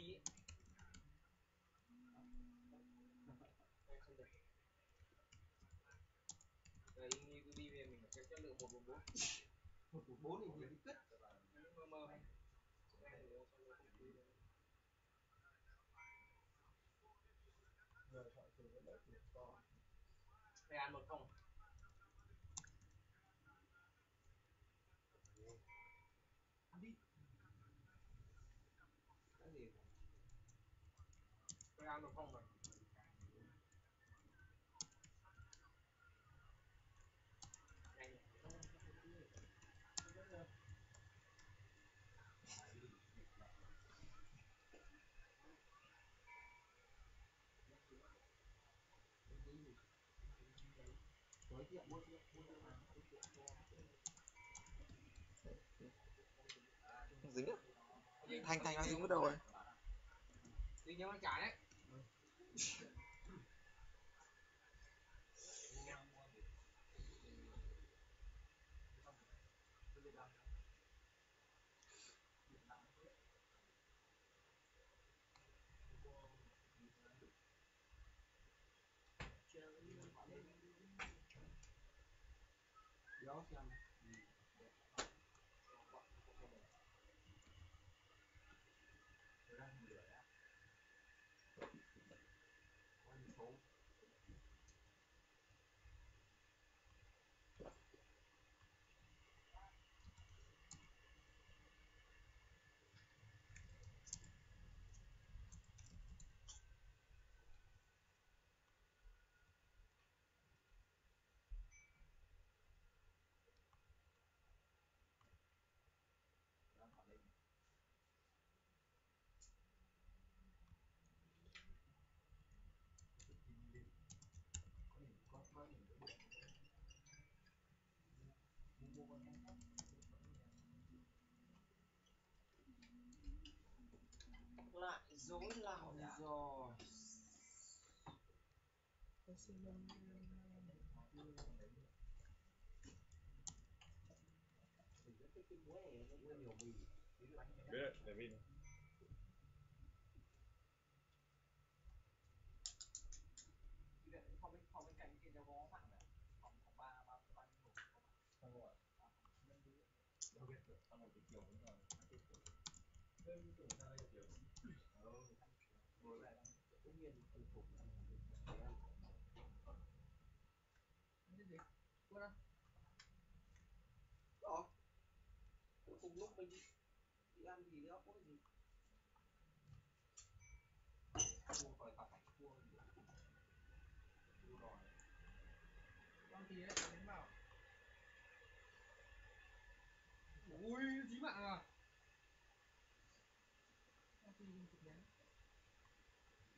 ý đấy như Em đi về mình phải chất lượng 144 một của bốn thì gì cất Mơ mơ hay giờ họ thường nó đợi to ăn một không? ăn đi Cái gì? Phải ăn một không rồi Nhanh tới tiệm mua chưa mua chưa mà dính á? Thành thành nó dính bắt đầu rồi. Dính nhau ăn chả đấy. Đó Lại dối lào rồi biết để pin Không biết không biết cạnh kia cho có mặn này Không ba ba ba xong rồi đâu biết được ra đây là kiểu ừ ngồi lại tất nhiên từ phục là cái gì? Quên không? đó cùng lúc mình đi, đi ăn gì đó, có cái gì cua rồi tập thành cua gì cua rồi Con tí đấy, đánh vào Ui, chí mạng à Con tí dùng chụp nén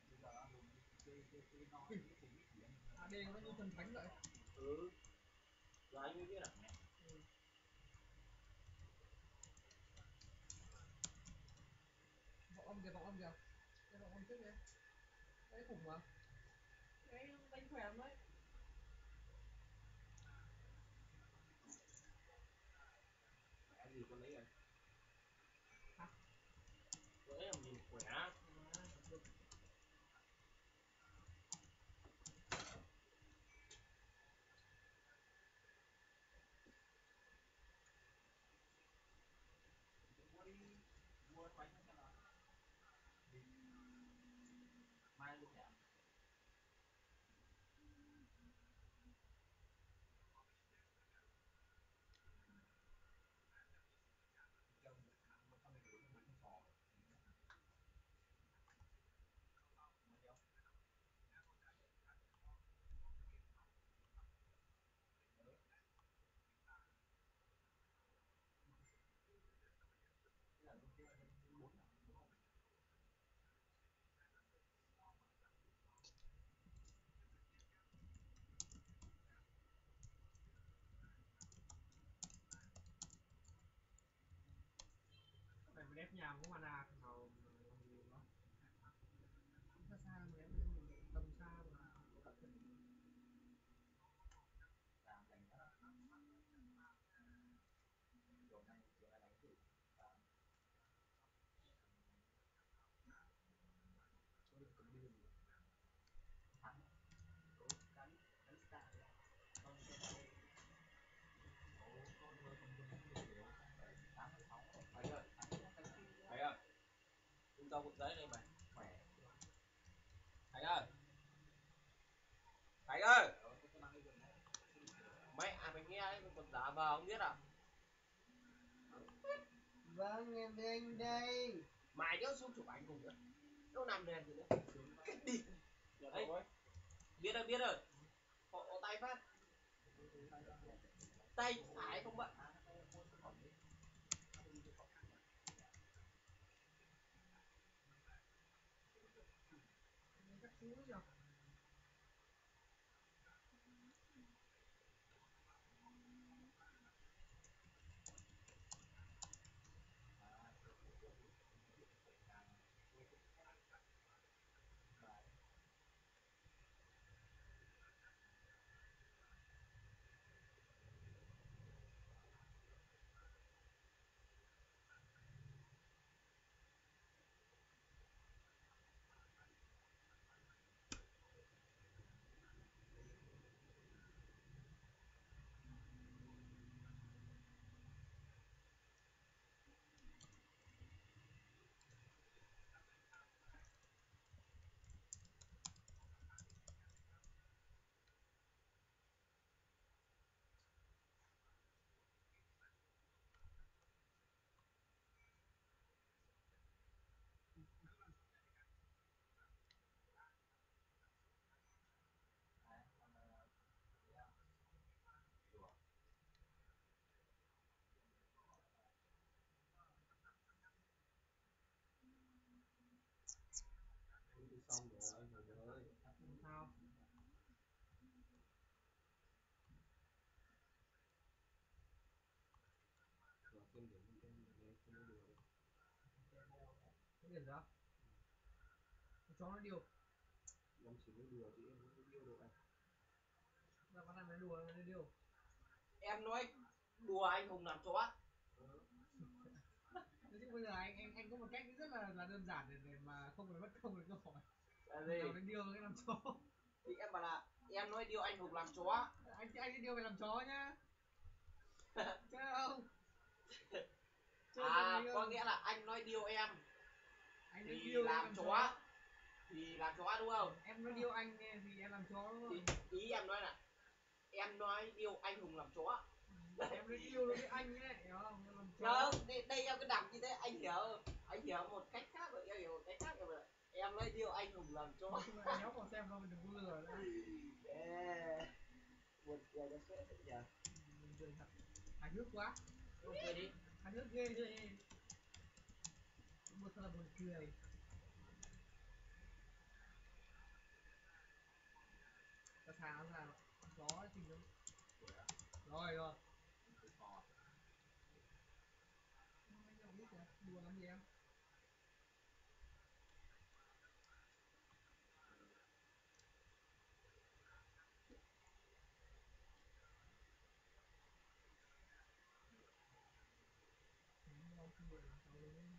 bây giờ ăn dùng cái cái cái nó cái cái cái À, đây nó như thần thánh vậy ừ rồi anh mới biết à Vọng âm kìa, vọng âm kìa Cái vọng âm trước kìa Đấy khủng mà cái bánh khỏe lắm đấy cái gì con lấy rồi Hả? Vỡ em nhìn khỏe À, được. mua đi mua bánh cho nó đi mai luôn nhỉ trong một trăm mười bốn một trăm sò mua đeo Thế là lúc kia là bốn à? Bốn không? Phải phải đép nhà có mana thì nào làm gì nó xa xa mà đép lên mình giấy đây mày mẹ Thành ơi. Thành ơi. Mẹ à mày nghe đấy còn giả vờ không biết à? Vâng em anh đây. Mày nhớ xuống chụp ảnh cùng nữa. Đâu nằm đèn gì nữa. Cái đi đấy. biết rồi biết rồi họ, tay phát. Tay phải không região không được rồi xong rồi anh ơi Rồi, thêm điểm thêm điểm thêm điều cái điểm đó chó nó điều em chỉ mới đùa chứ em không có yêu được anh là con này mới đùa nó điều em nói đùa anh Hùng làm chó. Thế chứ bây giờ anh anh anh có một cách rất là là đơn giản để, để mà không phải mất công được câu hỏi nào đánh điều cái làm chó. Thì em bảo là em nói điều anh Hùng làm chó anh anh đi điều phải làm chó nhá. Chứ không? Chơi à có nghĩa là anh nói điều em. Anh thì điều làm làm chó thì làm chó đúng không? Em nói điều anh nghe thì em làm chó đúng thì không ý em nói là em nói điều anh Hùng làm chó em nói điều đối với anh ấy hiểu không? Em làm chó. Không đây, đây em cứ đọc như thế anh hiểu anh hiểu một cách khác rồi em hiểu một cách khác rồi em nói điều anh Hùng làm mà nếu còn xem không thì đừng lừa nữa. Ê, một người nó sẽ thế nhờ Bình thường thật. Hài hước quá. Ok đi. Hài hước ghê chứ một thật là buồn cười. Ta nó là chó thì nó rồi rồi. Đâu đùa làm gì em Không, không, không đùa làm sao luôn.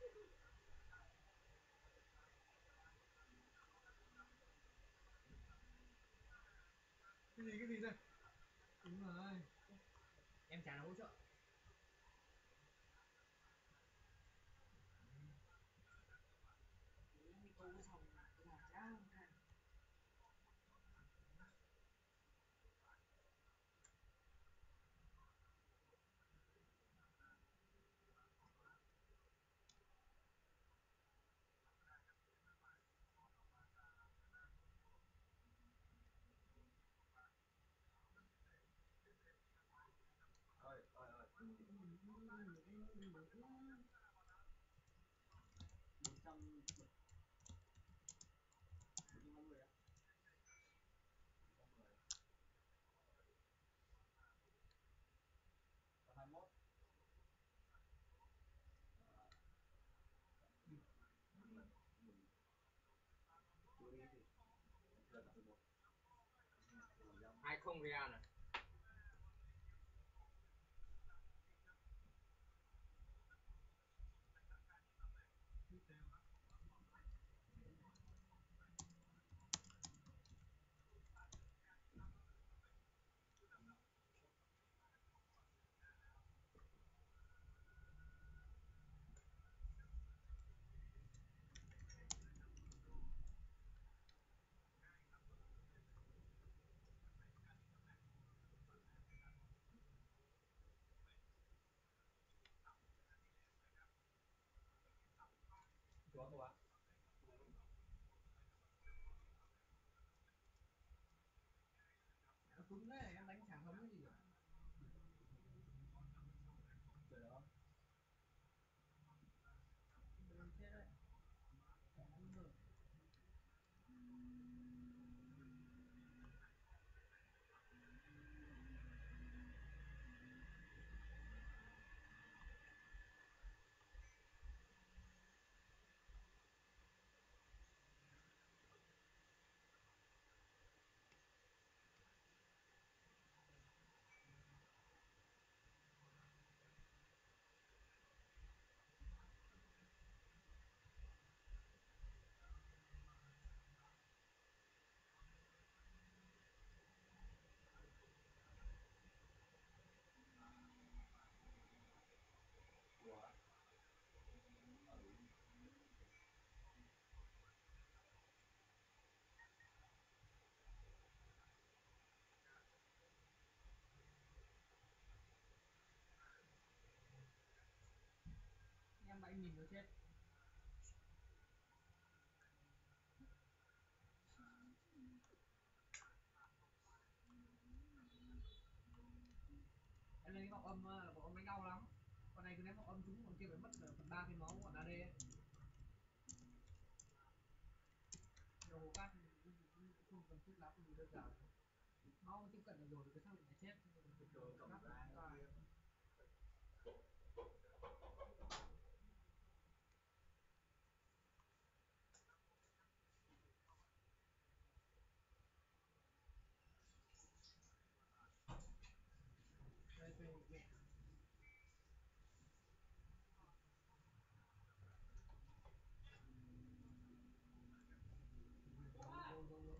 cái gì cái gì đây đúng rồi. Em trả là hỗ trợ. Trăm bốn trăm hai không real à Em bãi nhìn nó chết Em lấy cái bọc âm ờ, bọc âm đánh đau lắm. Con này cứ ném bọc âm trúng con kia phải mất ờ, phần ba cái máu của AD hồ cát không cần thiết lắm vì đơn giản Máu tiếp cận được rồi cứ xác định là chết. Rồi cộng Cắt ra ra. kia. Đây về về Vô, vô, vô.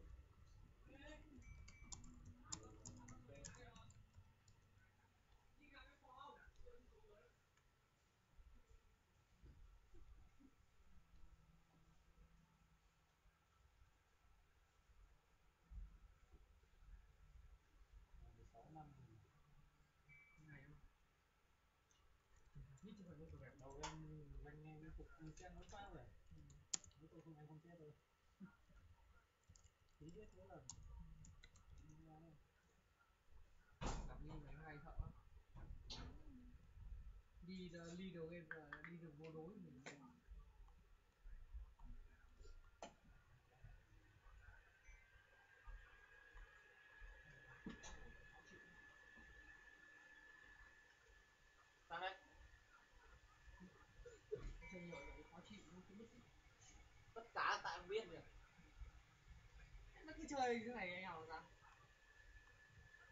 mười sáu năm thì này em Hít chứ phải luôn đẹp đầu em anh nghe liên tục đi rồi nếu tôi không anh không chết đâu tí biết mỗi lần ra gặp thợ đi đi đầu game là đi đường vô đối mình sang đây chơi nhiều vậy khó chịu nó cứ bứt tất cả tại em biết rồi. Nó cứ chơi thế này anh nào sao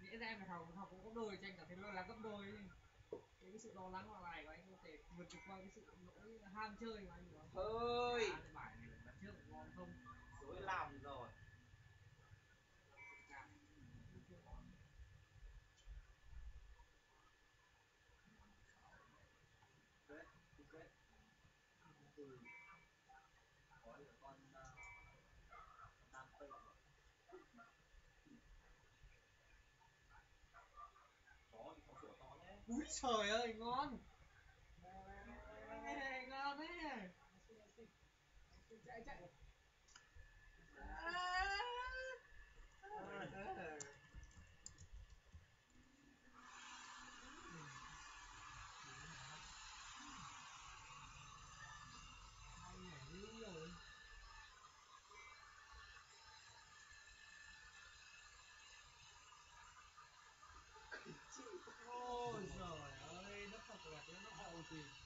nghĩ ra em là thằng học cũng gấp đôi cho anh cảm thấy lo lắng gấp đôi. Thế cái sự lo lắng lo này của anh không thể vượt được qua cái sự nỗi ham chơi của anh được thôi. Cái bài này trước ngon không. Dối lòng rồi Dạ. quyết đi quyết từ có được con uh, tam tây chó thì chó sủa to thế úi trời ơi ngon. Ngon đấy. Chạy chạy. please.